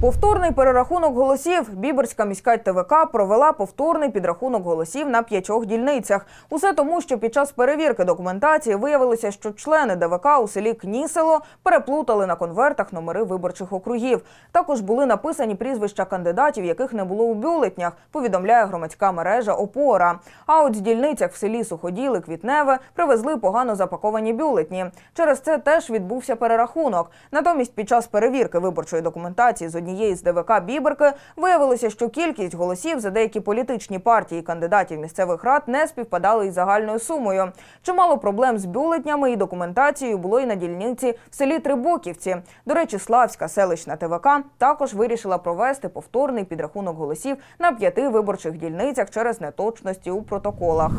Повторний перерахунок голосів. Біберська міська ТВК провела повторний підрахунок голосів на п'ятьох дільницях. Усе тому, що під час перевірки документації виявилося, що члени ДВК у селі Кнісело переплутали на конвертах номери виборчих округів. Також були написані прізвища кандидатів, яких не було у бюлетнях. Повідомляє громадська мережа Опора. А от з дільницях в селі Суходіли Квітневе привезли погано запаковані бюлетні. Через це теж відбувся перерахунок. Натомість, під час перевірки виборчої документації з однієї з ДВК Біберки виявилося, що кількість голосів за деякі політичні партії кандидатів місцевих рад не співпадали із загальною сумою. Чимало проблем з бюлетнями і документацією було і на дільниці в селі Трибоківці. До речі, Славська селищна ТВК також вирішила провести повторний підрахунок голосів на п'яти виборчих дільницях через неточності у протоколах.